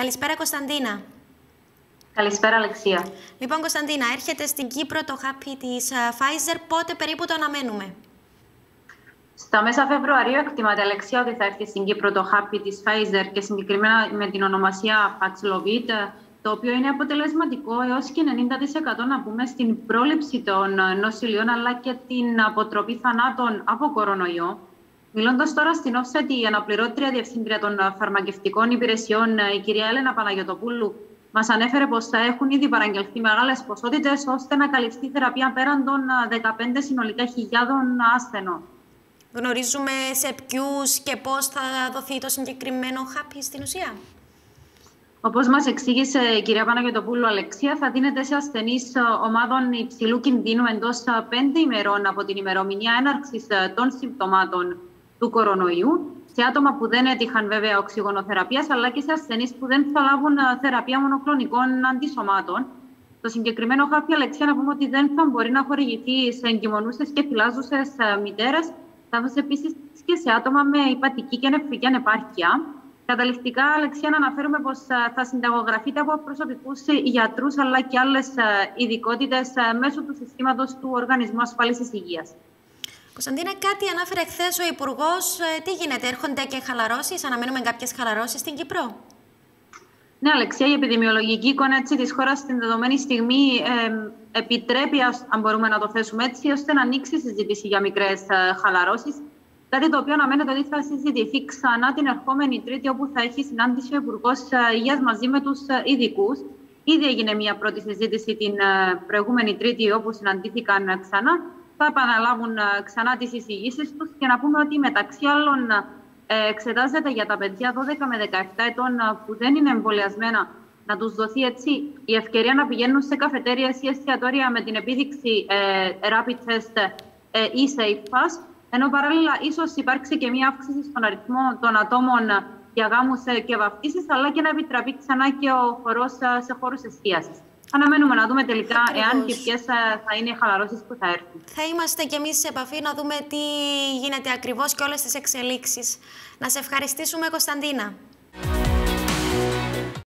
Καλησπέρα Κωνσταντίνα. Καλησπέρα Αλεξία. Λοιπόν Κωνσταντίνα, έρχεται στην Κύπρο το χάπι της ε, Pfizer. Πότε περίπου το αναμένουμε; Στα μέσα Φεβρουαρίου εκτιμάται Αλεξία ότι θα έρθει στην Κύπρο το χάπι της Pfizer και συγκεκριμένα με την ονομασία Paxlovid, το οποίο είναι αποτελεσματικό έως και 90% να πούμε στην πρόληψη των νοσηλιών αλλά και την αποτροπή θανάτων από κορονοϊό. Μιλώντας τώρα στην offset, η αναπληρώτρια διευθύντρια των φαρμακευτικών υπηρεσιών, η κυρία Έλενα Παναγιοτοπούλου, μας ανέφερε πως θα έχουν ήδη παραγγελθεί μεγάλες ποσότητες ώστε να καλυφθεί η θεραπεία πέραν των 15 συνολικά χιλιάδων ασθενών. Γνωρίζουμε σε ποιους και πώς θα δοθεί το συγκεκριμένο χάπι στην ουσία. Όπως μας εξήγησε η κυρία Παναγιοτοπούλου Αλεξία, θα δίνεται σε ασθενείς ομάδων υψηλού κινδύνου εντός πέντε ημερών από την ημερομηνία έναρξης των συμπτωμάτων του κορονοϊού, σε άτομα που δεν έτυχαν βέβαια οξυγονοθεραπείας, αλλά και σε ασθενείς που δεν θα λάβουν θεραπεία μονοκλονικών αντισωμάτων. Το συγκεκριμένο χάπι Αλεξία να πούμε ότι δεν θα μπορεί να χορηγηθεί σε εγκυμονούσες και φυλάζουσες μητέρες, καθώ επίσης και σε άτομα με υπατική και νεφρική ανεπάρκεια. Καταληκτικά, Αλεξία, να αναφέρουμε πως θα συνταγογραφείται από προσωπικούς γιατρούς αλλά και άλλες ειδικότητες μέσω του συστήματος του Οργανισμού Ασφάλισης Υγείας. Κωνσταντίνα, κάτι ανάφερε χθες ο Υπουργός. Ε, τι γίνεται, έρχονται και χαλαρώσεις, αναμένουμε κάποιες χαλαρώσεις στην Κύπρο; Ναι, Αλεξία, η επιδημιολογική εικόνα της χώρας στην δεδομένη στιγμή ε, επιτρέπει, αν μπορούμε να το θέσουμε έτσι, ώστε να ανοίξει η συζήτηση για μικρές ε, χαλαρώσεις. Κάτι το οποίο αναμένεται ότι θα συζητηθεί ξανά την ερχόμενη Τρίτη, όπου θα έχει συνάντηση ο Υπουργός ε, Υγείας μαζί με τους ε, ειδικούς. Ήδη έγινε μια πρώτη συζήτηση την προηγούμενη Τρίτη, όπου συναντήθηκαν ξανά θα επαναλάβουν ε, ξανά τις εισηγήσεις τους και να πούμε ότι μεταξύ άλλων ε, εξετάζεται για τα παιδιά 12 με 17 ετών ε, που δεν είναι εμβολιασμένα να τους δοθεί έτσι η ευκαιρία να πηγαίνουν σε καφετέρια ή εστιατόρια με την επίδειξη ε, rapid test ε, ή safe pass, ενώ παράλληλα ίσως υπάρξει και μία αύξηση στον αριθμό των ατόμων για γάμους και βαφτίσεις, αλλά και να επιτραπεί ξανά και ο χορός σε χώρους εστίασης. Αναμένουμε να δούμε τελικά Ακριβώς. εάν και ποιες θα είναι οι χαλαρώσεις που θα έρθουν. Θα είμαστε κι εμείς σε επαφή να δούμε τι γίνεται ακριβώς και όλες τις εξελίξεις. Να σε ευχαριστήσουμε, Κωνσταντίνα.